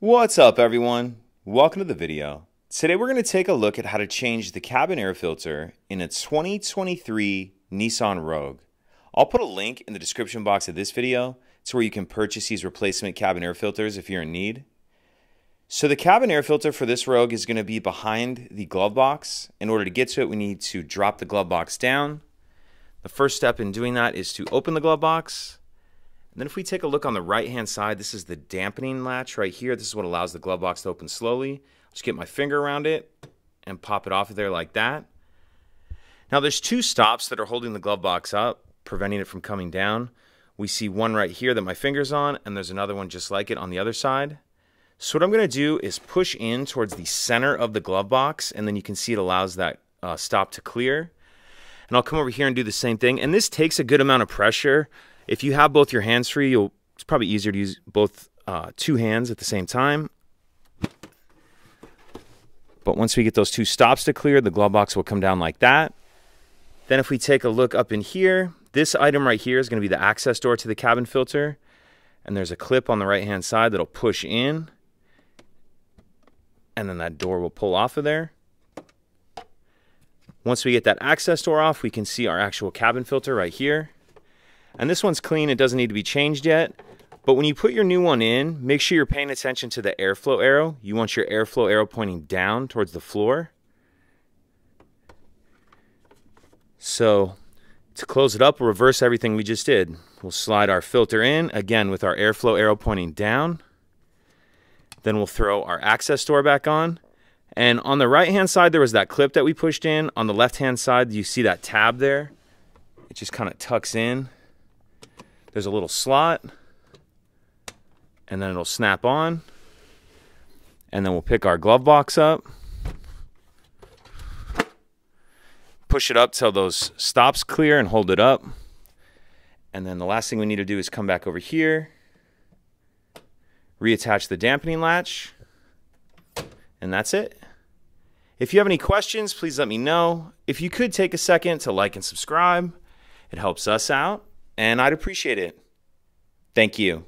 What's up everyone? Welcome to the video. Today we're going to take a look at how to change the cabin air filter in a 2023 Nissan Rogue. I'll put a link in the description box of this video to where you can purchase these replacement cabin air filters if you're in need. So the cabin air filter for this Rogue is going to be behind the glove box. In order to get to it, we need to drop the glove box down. The first step in doing that is to open the glove box. And then if we take a look on the right hand side, this is the dampening latch right here. This is what allows the glove box to open slowly. Just get my finger around it and pop it off of there like that. Now there's two stops that are holding the glove box up, preventing it from coming down. We see one right here that my finger's on, and there's another one just like it on the other side. So what I'm going to do is push in towards the center of the glove box, and then you can see it allows that uh, stop to clear. And I'll come over here and do the same thing. And this takes a good amount of pressure. If you have both your hands free, you'll, it's probably easier to use both uh, two hands at the same time. But once we get those two stops to clear, the glove box will come down like that. Then if we take a look up in here, this item right here is going to be the access door to the cabin filter. And there's a clip on the right hand side that'll push in and then that door will pull off of there. Once we get that access door off, we can see our actual cabin filter right here. And this one's clean, it doesn't need to be changed yet. But when you put your new one in, make sure you're paying attention to the airflow arrow. You want your airflow arrow pointing down towards the floor. So to close it up, we'll reverse everything we just did. We'll slide our filter in, again with our airflow arrow pointing down. Then we'll throw our access door back on. And on the right hand side, there was that clip that we pushed in. On the left hand side, you see that tab there. It just kind of tucks in. There's a little slot. And then it'll snap on. And then we'll pick our glove box up. Push it up till those stops clear and hold it up. And then the last thing we need to do is come back over here reattach the dampening latch, and that's it. If you have any questions, please let me know. If you could take a second to like and subscribe, it helps us out, and I'd appreciate it. Thank you.